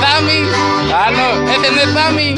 Sammy. Ah, no, ese no es Sammy.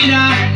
Mira.